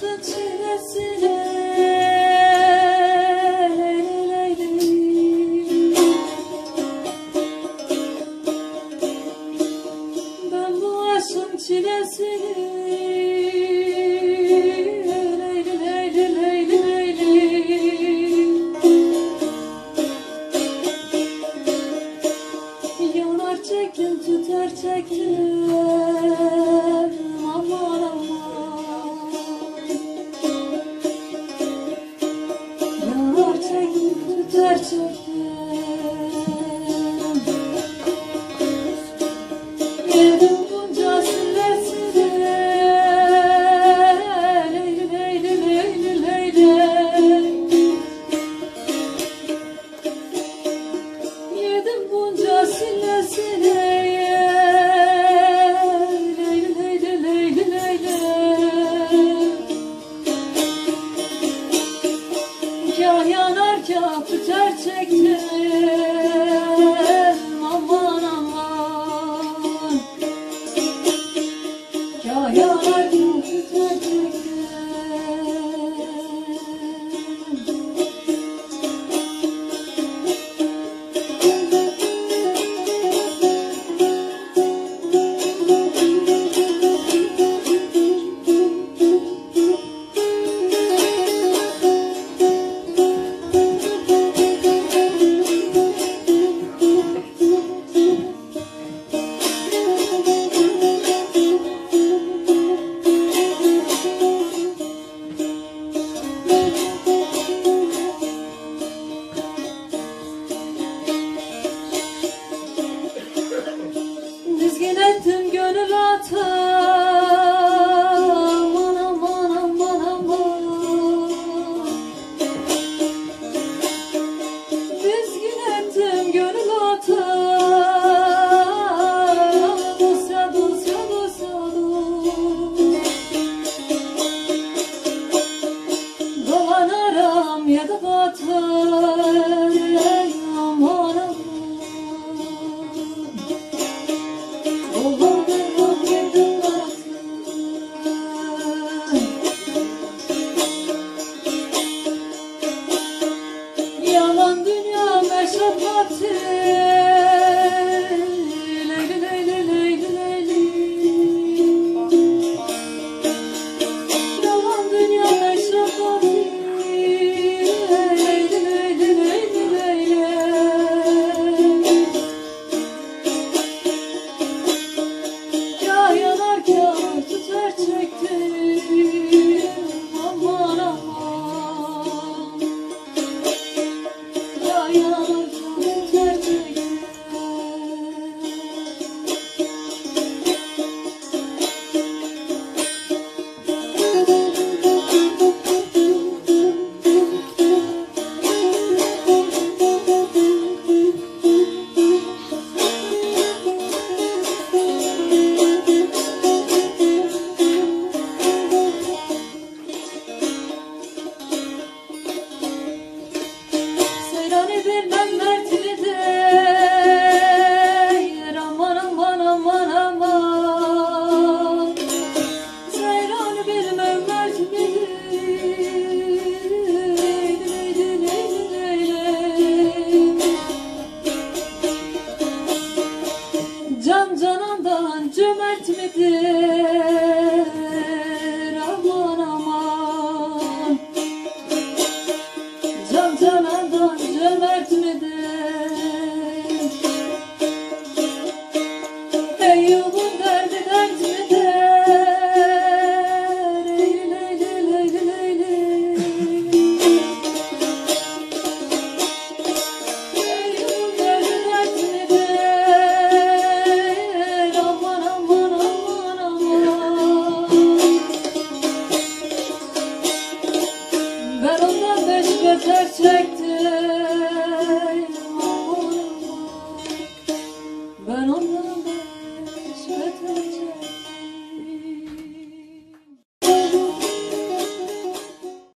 this will hayatım Anam anam anam ettim gönül atım Dosya dosya dosya Dolanaram ya da batım to